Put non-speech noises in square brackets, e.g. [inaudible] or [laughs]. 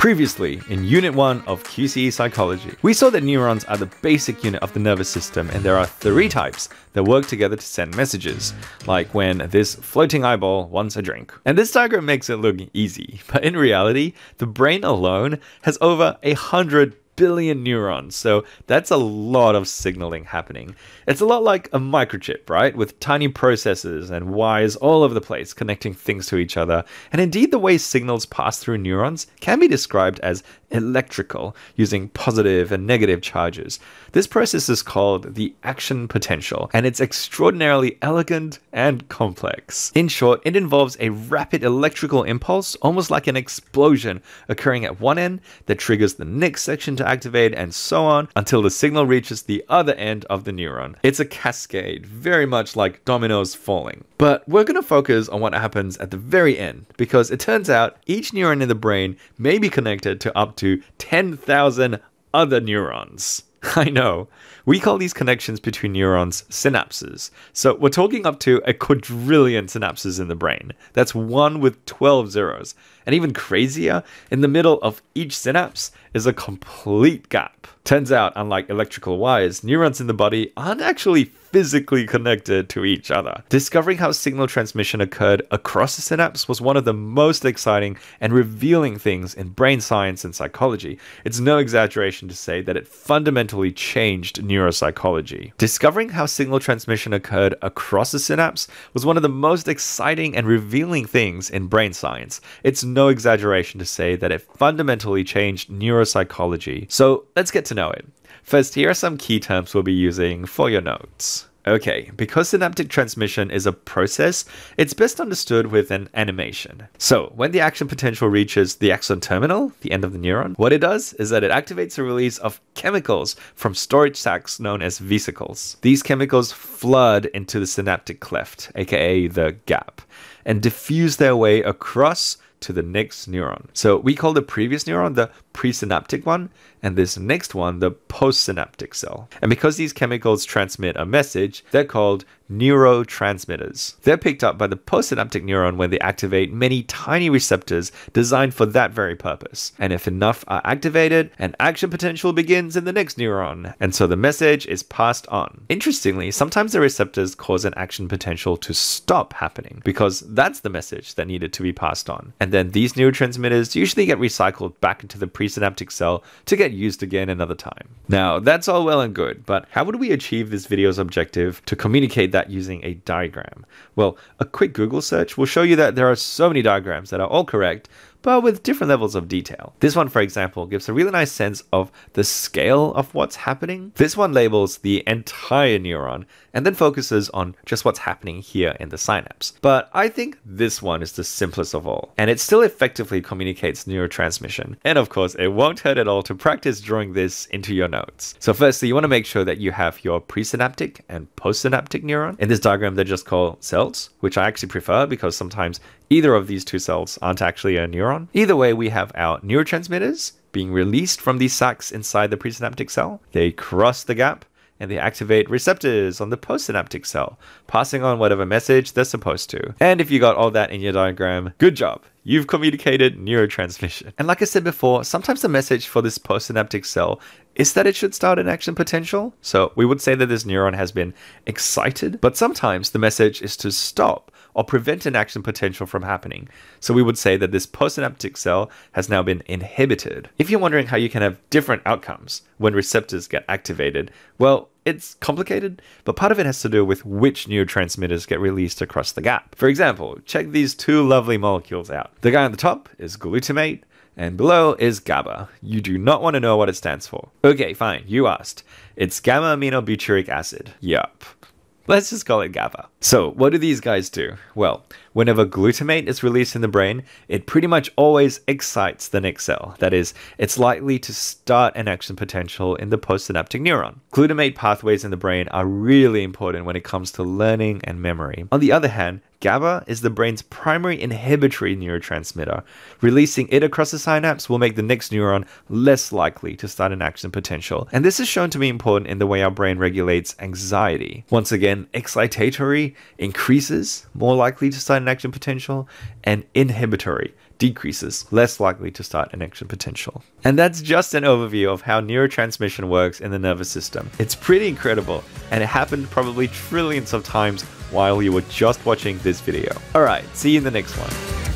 Previously, in Unit 1 of QCE Psychology, we saw that neurons are the basic unit of the nervous system and there are three types that work together to send messages, like when this floating eyeball wants a drink. And this diagram makes it look easy, but in reality, the brain alone has over a hundred billion neurons, so that's a lot of signaling happening. It's a lot like a microchip, right? With tiny processors and wires all over the place connecting things to each other. And indeed, the way signals pass through neurons can be described as electrical, using positive and negative charges. This process is called the action potential, and it's extraordinarily elegant and complex. In short, it involves a rapid electrical impulse, almost like an explosion, occurring at one end that triggers the next section to activate, and so on until the signal reaches the other end of the neuron. It's a cascade, very much like dominoes falling. But we're going to focus on what happens at the very end, because it turns out each neuron in the brain may be connected to up to 10,000 other neurons. [laughs] I know. We call these connections between neurons synapses. So we're talking up to a quadrillion synapses in the brain. That's one with 12 zeros. And even crazier, in the middle of each synapse is a complete gap. Turns out, unlike electrical wires, neurons in the body aren't actually physically connected to each other. Discovering how signal transmission occurred across the synapse was one of the most exciting and revealing things in brain science and psychology. It's no exaggeration to say that it fundamentally changed neuropsychology. Discovering how signal transmission occurred across the synapse was one of the most exciting and revealing things in brain science. It's no exaggeration to say that it fundamentally changed neuropsychology. So let's get to know it. First, here are some key terms we'll be using for your notes. Okay, because synaptic transmission is a process, it's best understood with an animation. So, when the action potential reaches the axon terminal, the end of the neuron, what it does is that it activates the release of chemicals from storage sacs known as vesicles. These chemicals flood into the synaptic cleft, aka the gap, and diffuse their way across to the next neuron. So we call the previous neuron the presynaptic one, and this next one the postsynaptic cell. And because these chemicals transmit a message, they're called neurotransmitters. They're picked up by the postsynaptic neuron when they activate many tiny receptors designed for that very purpose. And if enough are activated, an action potential begins in the next neuron, and so the message is passed on. Interestingly, sometimes the receptors cause an action potential to stop happening because that's the message that needed to be passed on. And then these neurotransmitters usually get recycled back into the presynaptic cell to get used again another time. Now, that's all well and good, but how would we achieve this video's objective to communicate that using a diagram? Well, a quick Google search will show you that there are so many diagrams that are all correct, but with different levels of detail. This one, for example, gives a really nice sense of the scale of what's happening. This one labels the entire neuron and then focuses on just what's happening here in the synapse. But I think this one is the simplest of all, and it still effectively communicates neurotransmission. And of course, it won't hurt at all to practice drawing this into your notes. So firstly, you want to make sure that you have your presynaptic and postsynaptic neuron. In this diagram, they're just called cells, which I actually prefer because sometimes either of these two cells aren't actually a neuron. Either way, we have our neurotransmitters being released from these sacs inside the presynaptic cell. They cross the gap and they activate receptors on the postsynaptic cell, passing on whatever message they're supposed to. And if you got all that in your diagram, good job. You've communicated neurotransmission. And like I said before, sometimes the message for this postsynaptic cell is that it should start an action potential. So we would say that this neuron has been excited, but sometimes the message is to stop or prevent an action potential from happening. So we would say that this postsynaptic cell has now been inhibited. If you're wondering how you can have different outcomes when receptors get activated, well, it's complicated, but part of it has to do with which neurotransmitters get released across the gap. For example, check these two lovely molecules out. The guy on the top is glutamate, and below is GABA. You do not want to know what it stands for. Okay, fine, you asked. It's gamma aminobutyric acid. Yup. Let's just call it GABA. So, what do these guys do? Well, whenever glutamate is released in the brain, it pretty much always excites the next cell. That is, it's likely to start an action potential in the postsynaptic neuron. Glutamate pathways in the brain are really important when it comes to learning and memory. On the other hand, GABA is the brain's primary inhibitory neurotransmitter. Releasing it across the synapse will make the next neuron less likely to start an action potential. And this is shown to be important in the way our brain regulates anxiety. Once again, excitatory increases, more likely to start an action potential, and inhibitory decreases, less likely to start an action potential. And that's just an overview of how neurotransmission works in the nervous system. It's pretty incredible, and it happened probably trillions of times while you were just watching this video. Alright, see you in the next one.